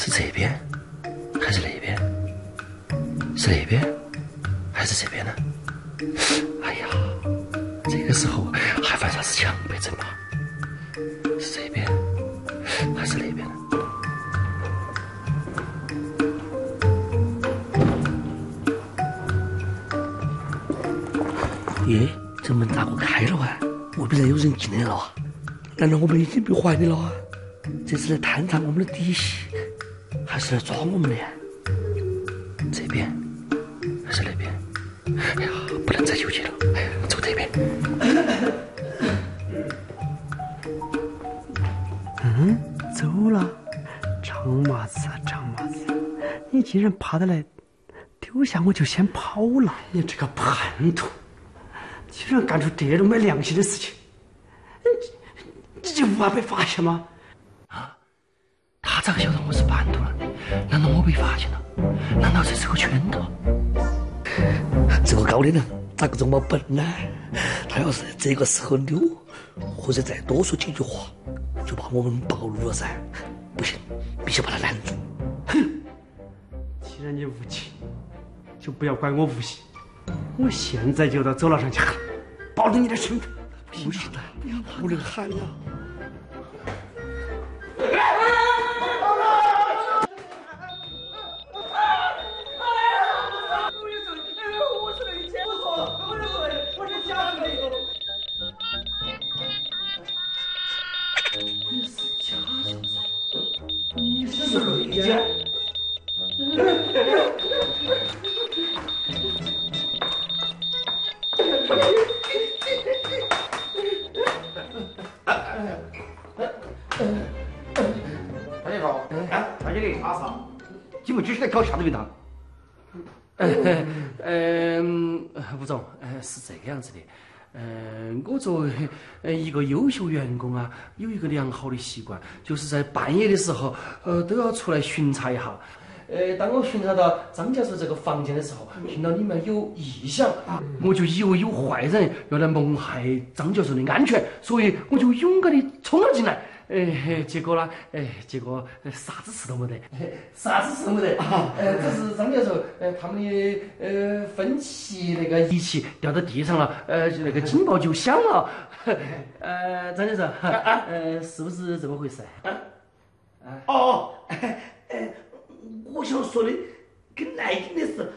是这边，还是那边？是那边，还是这边呢？哎呀，这个时候还犯啥子强迫症啊？是这边，还是那边呢？耶，这门咋个开了啊？外边然有人进来了啊？难道我们已经被怀疑了啊？这是来探查我们的底细，还是来抓我们的？这边还是那边？哎呀，不能再纠结了，哎呀，走这边。嗯，走了。张麻子，张麻子，你竟然爬得来丢下我就先跑了！你这个叛徒，居然干出这种没良心的事情！你你就无怕被发现吗？啊？他咋个晓得我是叛徒呢？难道我被发现了？难道这是个圈套？这个高的人咋个这么笨呢？他要是这个时候溜，或者再多说几句话，就把我们暴露了噻。不行，必须把他拦住。哼！既然你无情，就不要怪我无心。我现在就到走廊上去喊，保住你的身份。不行的，不能喊了。优秀员工啊，有一个良好的习惯，就是在半夜的时候，呃，都要出来巡查一下。呃，当我巡查到张教授这个房间的时候，听到里面有异响，我就以为有坏人要来谋害张教授的安全，所以我就勇敢的冲了进来。哎，结果呢？哎，结果啥子事都没得，啥子事都没得。呃，只是张教授，呃，他们的呃分歧那个仪器掉到地上了，呃，就那个警报就响了。呃，张教授，呃，是不是这么回事？啊？哦，哎，我想说的跟赖金的是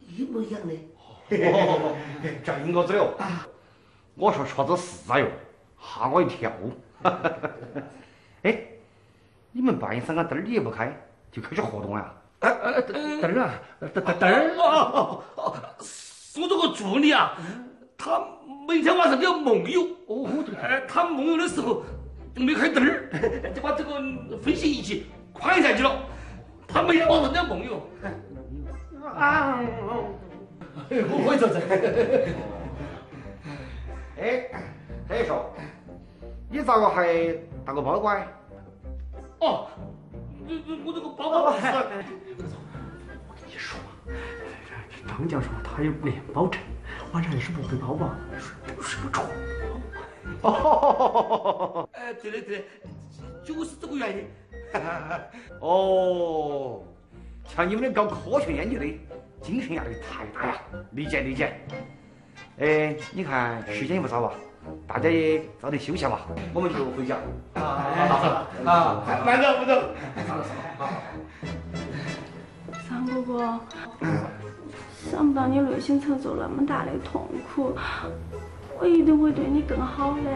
一模一样的。哦，这应该子了。我说啥子事啊哟？吓我一跳。哎，你们半夜三更灯儿也不开，就开始活动呀？啊啊，灯儿啊，灯灯哦哦哦，我 这个助理啊，他每天晚上都要梦游。哦，哎，他梦游的时候没开灯儿，就把这个飞行仪器框下去了。他每天晚上都要梦游。啊！我会做这。哎，他也说。你咋个还打个包裹？哦，这这我这个包包是。我跟你说嘛，这张教授他有面包症，晚上要是不背包包，睡睡不着。哦，哎，对的对的，就是这个原因。哦，像你们的搞科学研究的，精神压力太大呀，理解理解。哎，你看时间也不早了。大家也早点休息吧，我们就回家。啊！慢走，不走。三哥哥，想不到你内心承受那么大的痛苦，我一定会对你更好的。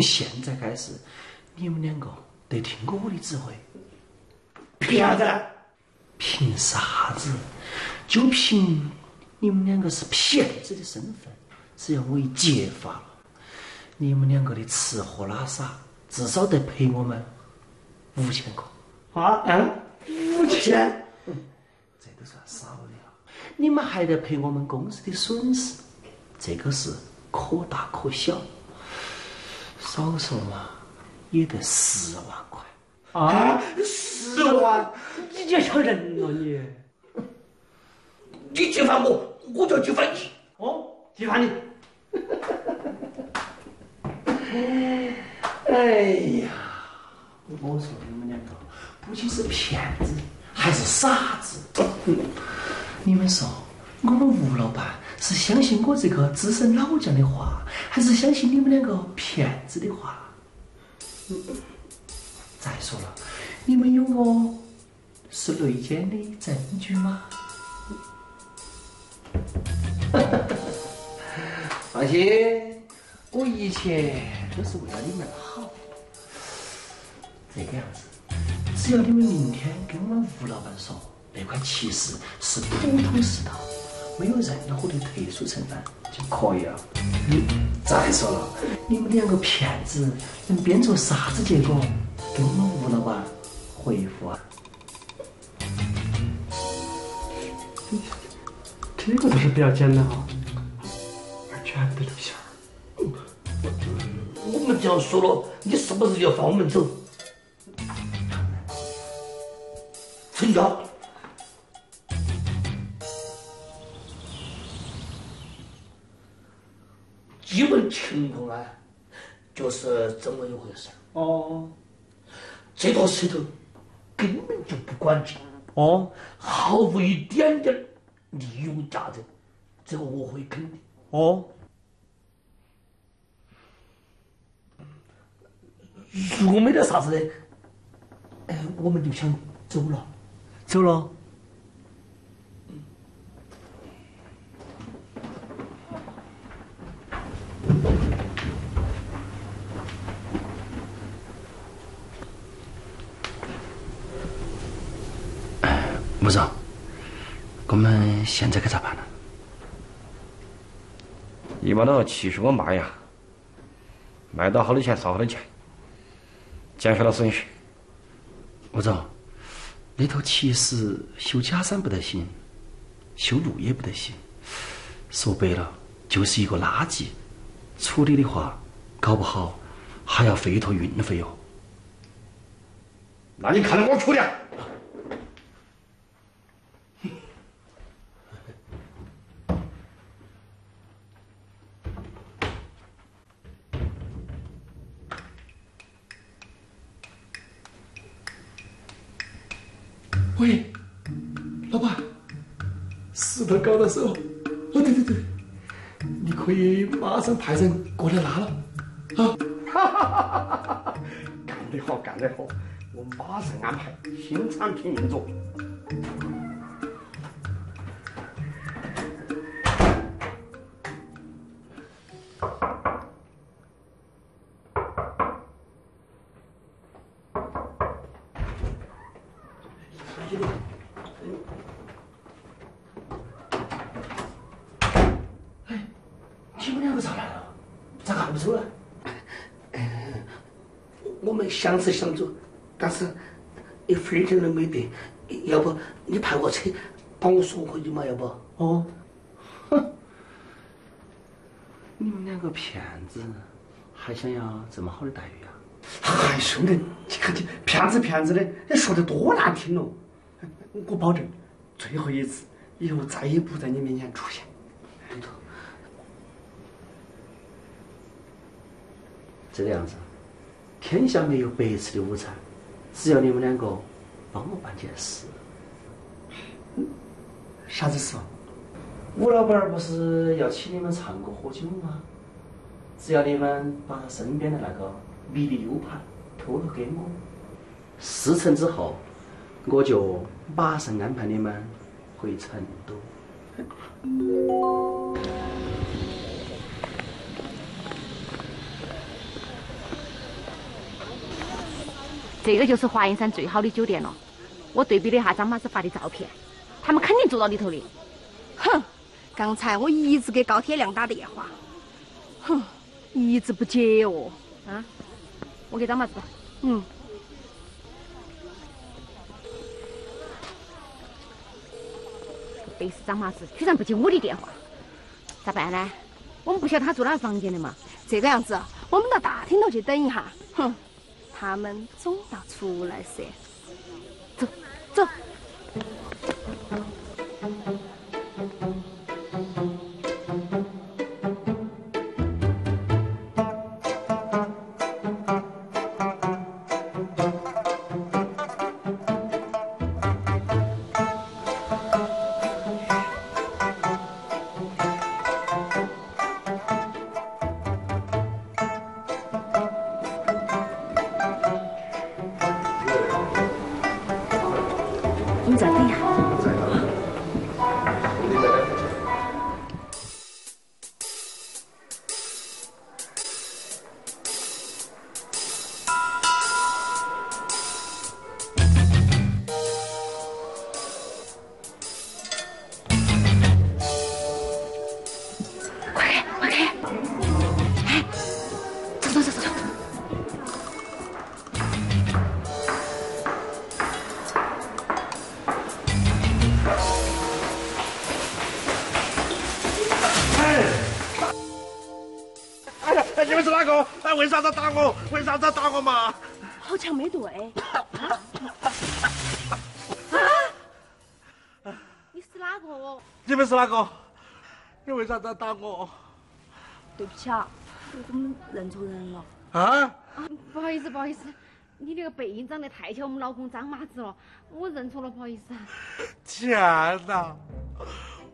从现在开始，你们两个得听我的指挥。凭啥子？凭啥子？就凭你们两个是骗子的身份，只要我一揭发了，你们两个的吃喝拉撒至少得赔我们五千块。啊，嗯，五千，这都算少的了。你们还得赔我们公司的损失，这个是可大可小，少说嘛也得十万块。啊，十万，你就抢人了你？你揭发我，我就揭发你。哦，揭发你。哎呀，我说你们两个不仅是骗子，还是傻子。你们说，我们吴老板是相信我这个资深老将的话，还是相信你们两个骗子的话？再说了，你们有我是内奸的证据吗？放心，我一切都是为了你们好。这个样子，只要你们明天跟我们吴老板说那块奇石是普通石头，没有任何的特殊成分就可以了。你，再说了，你们两个骗子能编出啥子结果给我们吴老板回复啊？这个倒是比较简单啊，而且还得留下。我们这样说了，你是不是就要放我们走？成交。情况啊，就是这么一回事。哦，这个石头根本就不管钱，哦，毫无一点点利用价值，这个我会肯定。哦，如果没得啥子的，哎，我们就想走了。走了。吴总，我们现在该咋办呢？你把那个七十我卖呀，卖到好多钱算好多钱，减少了损失。吴总，那头其实修假山不得行，修路也不得行，说白了就是一个垃圾。处理的话，搞不好还要费一坨运费哦。那你看着我处理。喂，老板，石头搞到手。哦，对对对，你可以马上派人过来拉了。啊，干得好，干得好！我马上安排新产品运作。咋来了？咋个还不走了？我们想是想走，但是一分钱都没得。要不你派个车把我送回去嘛？要不？哦，你们两个骗子，还想要这么好的待遇啊？嗨，兄弟，你看你骗子骗子的，你说的多难听喽！我保证，最后一次，以后再也不在你面前出现。这个样子，天下没有白吃的午餐，只要你们两个帮我办件事。啥子事？吴老板不是要请你们唱歌喝酒吗？只要你们把他身边的那个迷你 U 盘偷了给我，事成之后，我就马上安排你们回成都。这个就是华阴山最好的酒店了。我对比了一下张麻子发的照片，他们肯定住到里头的。哼，刚才我一直给高铁亮打电话，哼，一直不接哦。啊，我给张麻子。嗯。背是张麻子，居然不接我的电话，咋办呢？我们不晓得他住哪个房间的嘛。这个样子，我们到大厅头去等一下。哼，他们总要出来噻。走，走。啥子打我？为啥子打我嘛？好像没对。啊！你是哪个？你们是哪个？你为啥子打我？对不起啊，我们认错人了。啊？不好意思，不好意思，你那个背影长得太像我们老公张麻子了，我认错了，不好意思。天哪！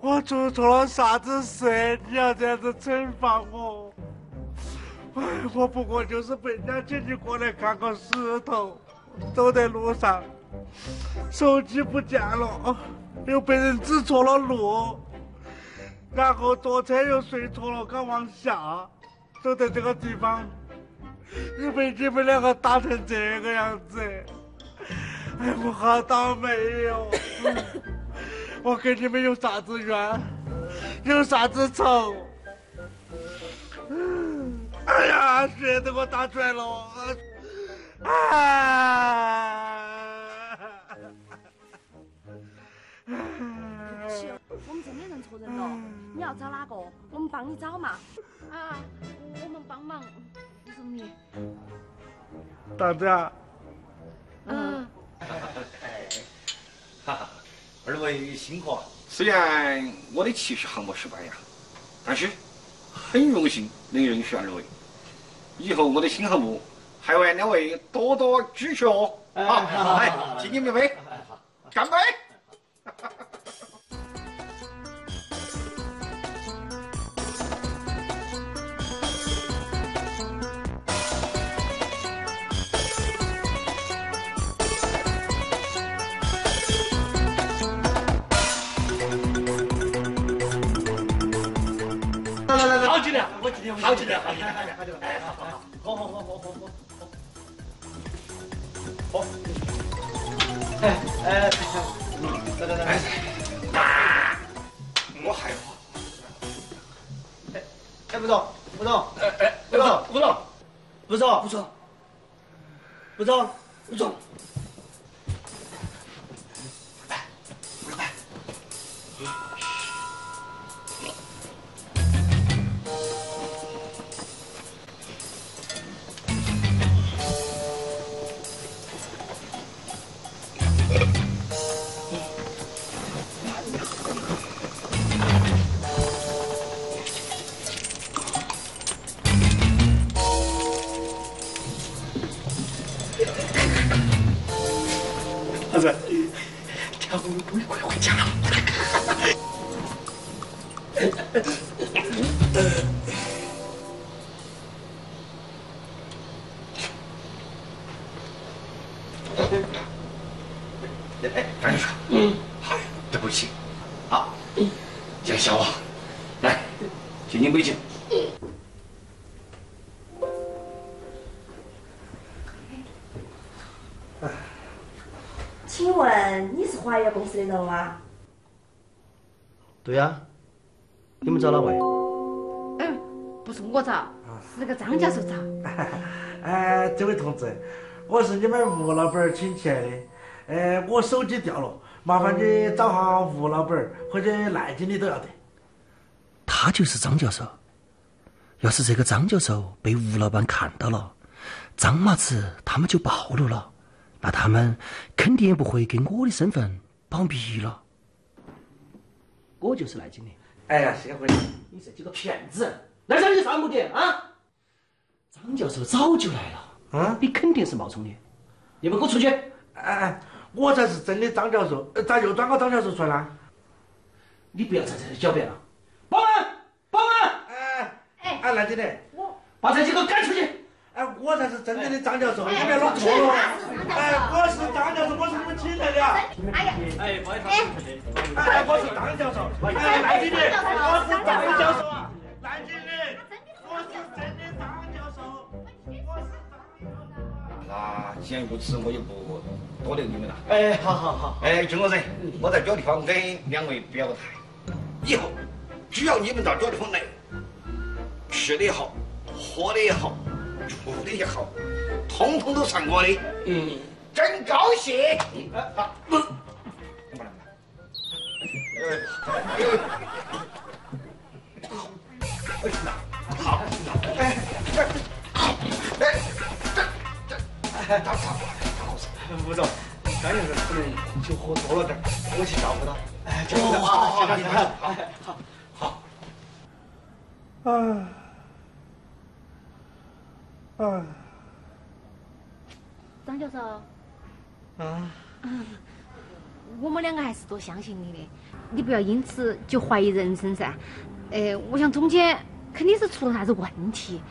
我做错了啥子事？你要这样子惩罚我？哎，我不过就是被人家姐姐过来看个石头，走在路上，手机不见了，又被人指错了路，然后坐车又睡错了，刚往下，走在这个地方，又被你们两个打成这个样子，哎，我好倒霉哟！我跟你们有啥子冤？有啥子仇？哎呀，谁都给我打出来了！啊！对不起，我们真的认错人了。你要找哪个？我们帮你找嘛。啊，我们帮忙扶送你。大子啊。嗯。哈哈，二位辛苦了。虽然我的奇趣项目失败呀，但是很荣幸能认识二位。以后我的新项目还望两位多多支持哦！好，来敬你们一杯，我今天好几天，好几天，好几天，好几年，哎，好好好，好好好好好，哎哎，来来来，哎，我害怕，哎哎，吴总，吴总，哎哎，吴总，吴总，吴总，吴总，吴总，吴总。人吗？对呀，你们找哪位？嗯，不不是我找，是那个张教授找。哎，这位同志，我是你们吴老板请去的。哎，我手机掉了，麻烦你找下吴老板或者赖经理都要得。他就是张教授。要是这个张教授被吴老板看到了，张麻子他们就暴露了，那他们肯定也不会跟我的身份保密了。我就是赖经理。哎呀，谢会你！这几个骗子，来上你啥目的啊？张教授早就来了，啊，你肯定是冒充的。你们给我出去！哎哎，我才是真的张教授，咋又装个张教授出来了？你不要在这里狡辩了。保安，保安！哎哎，哎，赖经理，我把这几个赶出去！哎，我才是真正的张教授，你别弄错了。哎，我是张教授，我是你们请来的。哎呀，哎，不好意思，哎，我是张教授。哎，赖经理，我是张教授啊，赖经理，我是真的张教授，我是张教授。那既然如此，我就不多留你们了。哎，好好好。哎，郑老师，我在这个地方跟两位表个态，以后只要你们到这个地方来，吃的也好，喝的也好，住的也好，通通都算我的。嗯，真高兴。啊，不，好，好，哎，这，好，哎，这，这，哎，大嫂，吴总，张先生可能酒喝多了点，我去照顾他。哎，好好好，好，好，好。哎，哎，张教授，啊，我们两个还是多相信你的，你不要因此就怀疑人生噻。哎，我想中间肯定是出了啥子问题。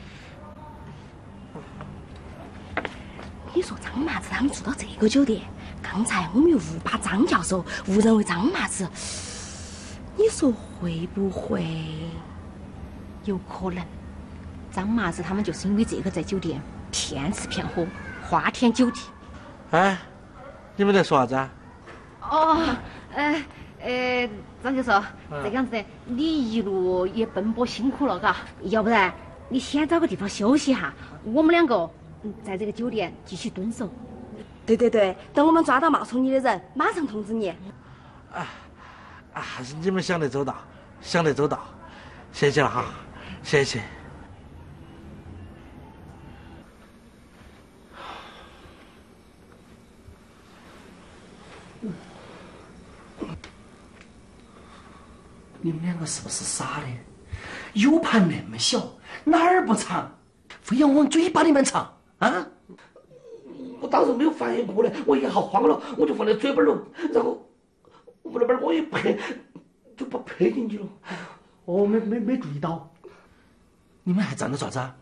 你说张麻子他们住到这个酒店，刚才我们又误把张教授误认为张麻子，你说会不会有可能？张麻子他们就是因为这个在酒店骗吃骗喝，花天酒地。哎，你们在说啥子啊？哦，呃呃，张教授，这个样子的，你一路也奔波辛苦了，嘎，要不然你先找个地方休息哈，我们两个嗯在这个酒店继续蹲守。对对对，等我们抓到冒充你的人，马上通知你。啊，还是你们想得周到，想得周到，谢谢了哈，谢谢。你们两个是不是傻的？U 盘那么小，哪儿不长？非要往嘴巴里面藏啊？我当时没有反应过来，我一下慌了，我就放在嘴巴了，然后我那边我一拍，就把拍进去了。哦，没没没注意到。你们还站着啥子啊？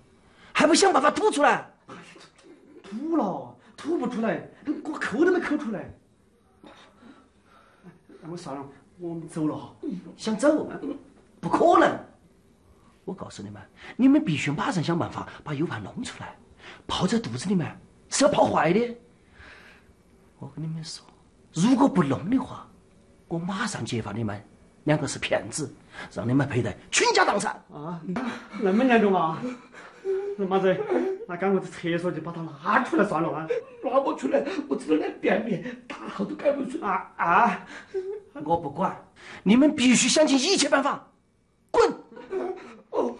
还不想办法吐出来？吐了，吐不出来，我抠都没抠出来。那我算了，我们走了哈。想走？不可能！我告诉你们，你们必须马上想办法把 U 盘弄出来，泡在肚子里面是要泡坏的。我跟你们说，如果不弄的话，我马上揭发你们两个是骗子，让你们赔得倾家荡产。啊，那么严重啊？那妈子，那赶快去厕所就把他拉出来算了啊！拉不出来，我只能来便秘，大号都改不出啊啊！我不管，你们必须想尽一切办法，滚！哦。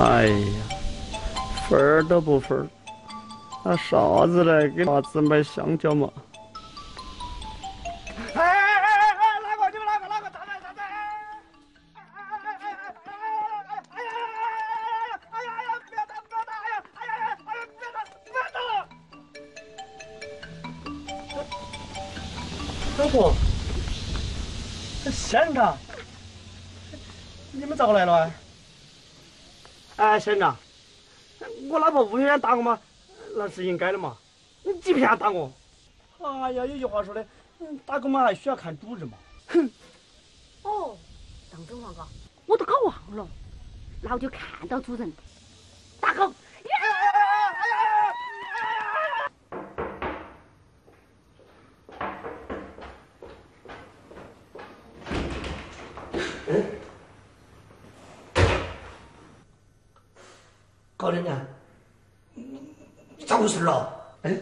哎呀，分儿都不分儿，拿啥子来给娃子买香蕉嘛？哎哎哎哎哎，哪个？你们哪个？哪个？啥子？啥子？哎哎哎哎哎哎哎哎呀哎呀哎呀！不要打！不要打！哎呀哎呀哎呀哎呀！不要打！不要打！老婆，县长，你们咋个来了啊？哎，县长，我老婆无缘打我嘛，那是应该的嘛。你几骗打我？哎呀，有句话说的，打狗嘛还需要看主人嘛。哼！哦，当真话嘎，我都搞忘了，那我就看到主人。大狗。高连长，咋回事了？哎，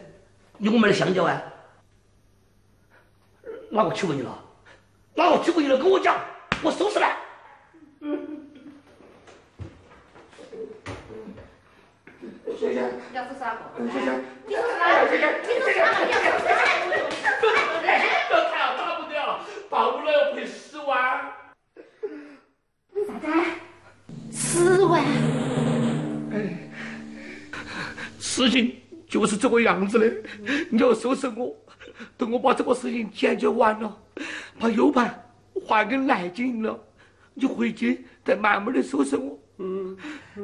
你给我买的香蕉啊？哪个欺负你了？哪个欺负你了？跟我讲，我收拾来。谢谢。要是啥个？谢谢。你是哪个？谢谢。你是哪个？你是哪个？这太打不掉，报了要赔十万。啥子？十万？事情就是这个样子的，你要收拾我，等我把这个事情解决完了，把 U 盘还给赖金了，你回去再慢慢的收拾我。嗯。哎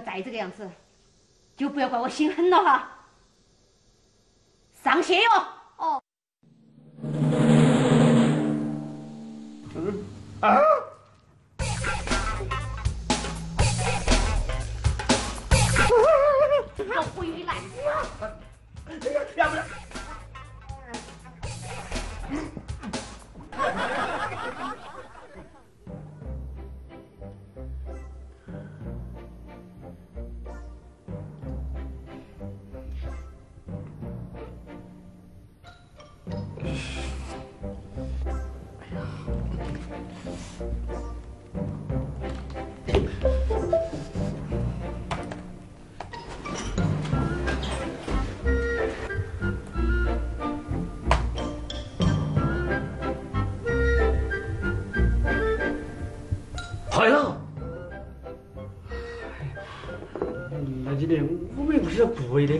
要再这个样子，就不要怪我心狠了哈。上线哟！哦。嗯啊！坏了！那今天我们又不是故意的，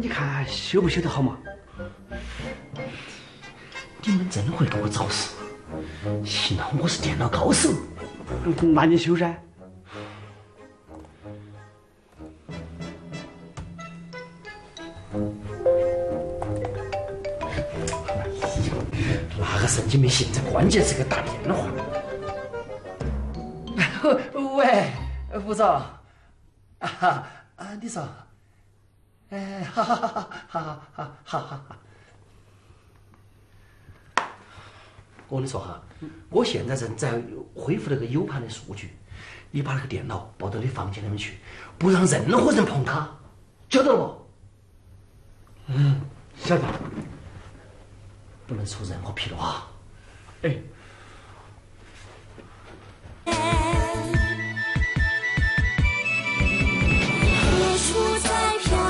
你看修不修得好嘛？你们真会给我找事！幸好我是电脑高手。那你修噻？那个神经病，现在关键是给打电话。副总，啊啊，你说，哎，哈哈哈哈哈哈哈哈哈哈！我跟你说哈，我现在正在恢复那个 U 盘的数据，你把那个电脑抱到你房间里面去，不让任何人碰它，晓得不？嗯，晓得。不能出任何纰漏啊！哎。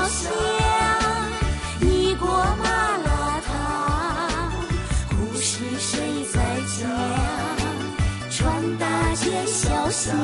香？你过麻辣烫，故事谁在讲？穿大街小巷。